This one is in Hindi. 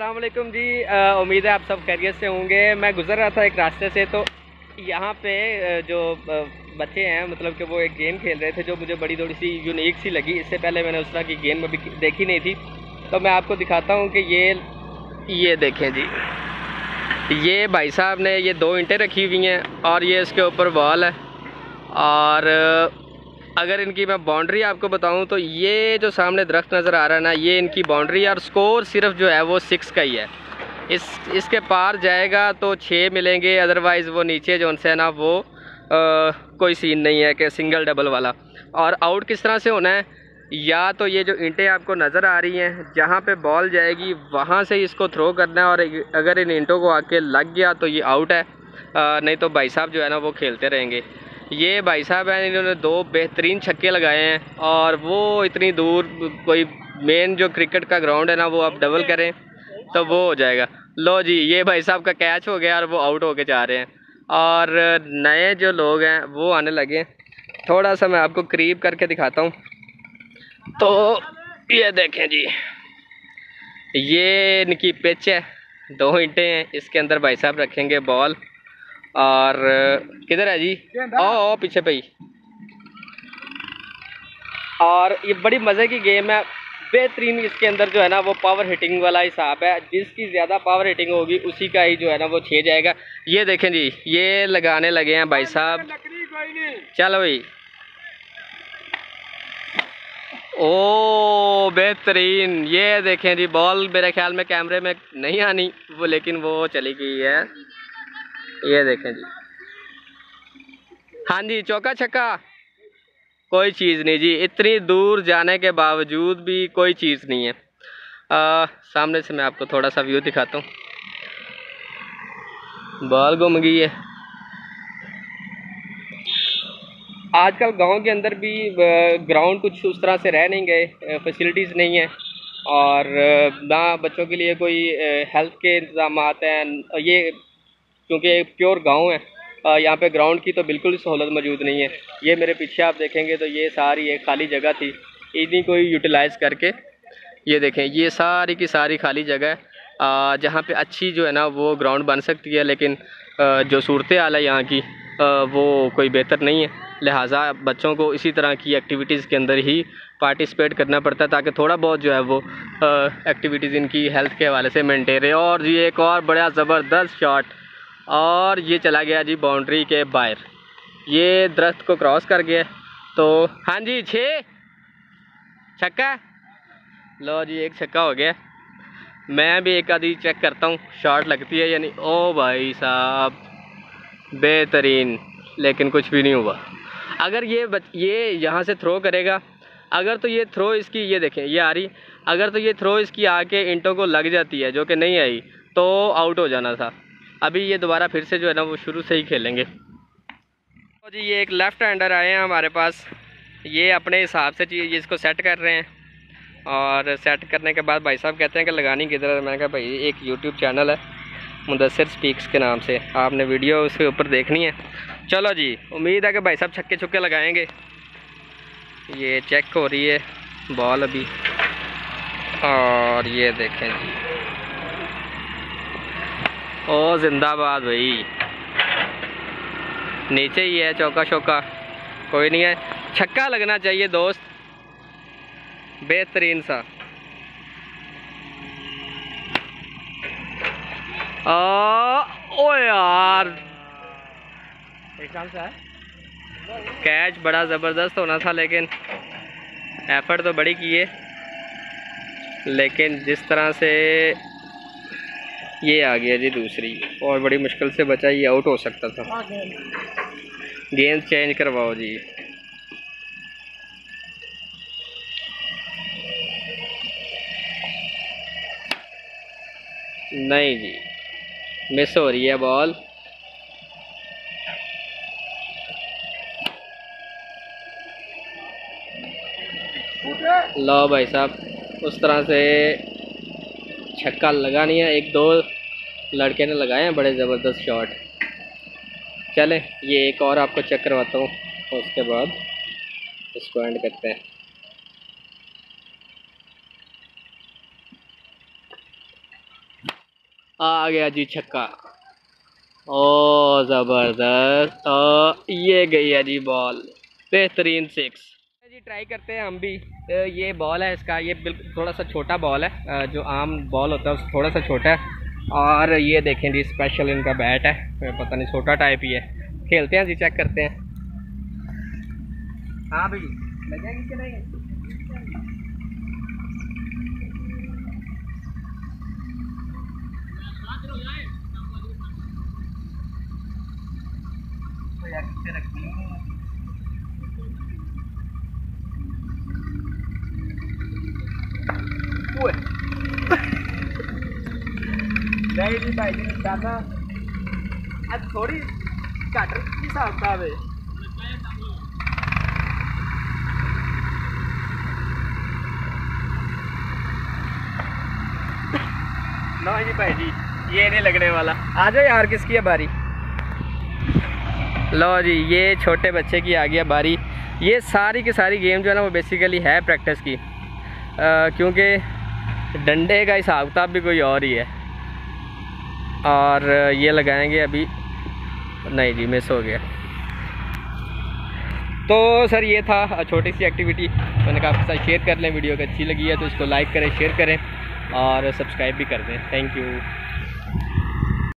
अस्सलाम जी। उम्मीद है आप सब खैरियत से होंगे। मैं गुज़र रहा था एक रास्ते से तो यहाँ पे जो बच्चे हैं मतलब कि वो एक गेम खेल रहे थे, जो मुझे बड़ी थोड़ी सी यूनिक सी लगी। इससे पहले मैंने उस तरह की गेम अभी देखी नहीं थी। तो मैं आपको दिखाता हूँ कि ये ये देखें जी। ये भाई साहब ने ये दो ईंटें रखी हुई हैं, और ये इसके ऊपर वॉल है। और अगर इनकी मैं बाउंड्री आपको बताऊँ तो ये जो सामने दरख्त नज़र आ रहा है ना ये इनकी बाउंड्री है और स्कोर सिर्फ़ जो है वो सिक्स का ही है। इस इसके पार जाएगा तो छः मिलेंगे अदरवाइज़ वो नीचे जो उनसे है ना वो आ, कोई सीन नहीं है कि सिंगल डबल वाला। और आउट किस तरह से होना है या तो ये जो ईंटें आपको नज़र आ रही हैं जहाँ पे बॉल जाएगी वहाँ से इसको थ्रो करना है और अगर इन ईंटों को आके लग गया तो ये आउट है। आ, नहीं तो भाई साहब जो है ना वो खेलते रहेंगे। ये भाई साहब हैं, इन्होंने दो बेहतरीन छक्के लगाए हैं और वो इतनी दूर, कोई मेन जो क्रिकेट का ग्राउंड है ना, वो आप डबल करें तो वो हो जाएगा। लो जी, ये भाई साहब का कैच हो गया और वो आउट होके जा रहे हैं। और नए जो लोग हैं, वो आने लगे। थोड़ा सा मैं आपको करीब करके दिखाता हूँ। तो ये देखें जी, ये इनकी पिच है। दो ईंटें हैं इसके अंदर भाई साहब रखेंगे बॉल और किधर है जी? ओ पीछे पे ही। और ये बड़ी मज़े की गेम है। बेहतरीन इसके अंदर जो है ना वो पावर हिटिंग वाला हिसाब है। जिसकी ज़्यादा पावर हिटिंग होगी उसी का ही जो है ना वो छे जाएगा। ये देखें जी ये लगाने लगे हैं भाई साहब। चलो भाई। ओ बेहतरीन। ये देखें जी बॉल मेरे ख्याल में कैमरे में नहीं आनी वो लेकिन वो चली गई है। ये देखें जी। हाँ जी चौका छक्का। कोई चीज़ नहीं जी इतनी दूर जाने के बावजूद भी कोई चीज़ नहीं है। आ, सामने से मैं आपको थोड़ा सा व्यू दिखाता हूँ। बाल गुम गई है। आजकल गाँव के अंदर भी ग्राउंड कुछ उस तरह से रह नहीं गए फैसिलिटीज़ नहीं है। और ना बच्चों के लिए कोई हेल्थ के इंतज़ाम हैं ये क्योंकि एक प्योर गाँव है। यहाँ पे ग्राउंड की तो बिल्कुल सहूलत मौजूद नहीं है। ये मेरे पीछे आप देखेंगे तो ये सारी एक खाली जगह थी। इन्हीं को यूटिलाइज़ करके ये देखें, ये सारी की सारी खाली जगह है। जहाँ पे अच्छी जो है ना वो ग्राउंड बन सकती है, लेकिन जो सूरत हाल है यहाँ की वो कोई बेहतर नहीं है। लिहाजा बच्चों को इसी तरह की एक्टिविटीज़ के अंदर ही पार्टिसिपेट करना पड़ता है, ताकि थोड़ा बहुत जो है वो एक्टिविटीज़ इनकी हेल्थ के हवाले से मेनटेन रहे। और ये एक और बड़ा ज़बरदस्त शॉट और ये चला गया जी बाउंड्री के बाहर। ये दरख्त को क्रॉस कर गया। तो हाँ जी छः। छक्का। लो जी एक छक्का हो गया। मैं भी एक आधी चेक करता हूँ शॉट लगती है यानी ओ भाई साहब बेहतरीन। लेकिन कुछ भी नहीं हुआ। अगर ये बच, ये यहाँ से थ्रो करेगा अगर तो ये थ्रो इसकी ये देखें ये आ रही। अगर तो ये थ्रो इसकी आके इंटों को लग जाती है जो कि नहीं आई तो आउट हो जाना था। अभी ये दोबारा फिर से जो है ना वो शुरू से ही खेलेंगे। तो जी, ये एक लेफ़्ट हैंडर आए हैं हमारे पास। ये अपने हिसाब से चीज़ इसको सेट कर रहे हैं। और सेट करने के बाद भाई साहब कहते हैं कि लगानी किधर है? मैंने कहा, भाई, एक यूट्यूब चैनल है मुदसर स्पीक्स के नाम से। आपने वीडियो उसके ऊपर देखनी है। चलो जी, उम्मीद है कि भाई साहब छक्के छुक्के लगाएँगे। ये चेक हो रही है बॉल अभी। और ये देखें जी। ओ जिंदाबाद भाई। नीचे ही है चौका शौका। कोई नहीं है। छक्का लगना चाहिए दोस्त। बेहतरीन सा। आ, ओ यार। कैच बड़ा ज़बरदस्त होना था लेकिन एफर्ट तो बड़ी की है। लेकिन जिस तरह से ये आ गया जी दूसरी। और बड़ी मुश्किल से बचा ये आउट हो सकता था। गेंद चेंज करवाओ जी। नहीं जी मिस हो रही है बॉल लो भाई साहब उस तरह से छक्का लगा नहीं है, एक दो लड़के ने लगाए हैं, बड़े ज़बरदस्त शॉट चले, ये एक और आपको चेक करवाता हूँ, उसके बाद इसको एंड करते हैं। आ गया जी छक्का। ओ, ज़बरदस्त ये गई है जी बॉल बेहतरीन सिक्स जी ट्राई करते हैं हम भी। ये बॉल है इसका ये बिल्कुल थोड़ा सा छोटा बॉल है जो आम बॉल होता है उससे थोड़ा सा छोटा है। और ये देखें जी स्पेशल इनका बैट है पता नहीं छोटा टाइप ही है। खेलते हैं जी चेक करते हैं। हाँ भाई लगेंगे कि नहीं? तो यार रखनी नहीं जी भाई जी ज़्यादा आज थोड़ी घट हिसाब किताब है। ना जी भाई ये नहीं लगने वाला। आ जाओ यार, किसकी है बारी? लो जी, ये छोटे बच्चे की आ गया बारी। ये सारी की सारी गेम जो है ना, वो बेसिकली है प्रैक्टिस की। क्योंकि डंडे का हिसाब किताब भी कोई और ही है। और ये लगाएँगे अभी। नहीं जी मिस हो गया। तो सर, ये था छोटी सी एक्टिविटी मैंने कहा आपके साथ शेयर कर लें वीडियो अगर अच्छी लगी है तो इसको लाइक करें शेयर करें और सब्सक्राइब भी कर दें। Thank you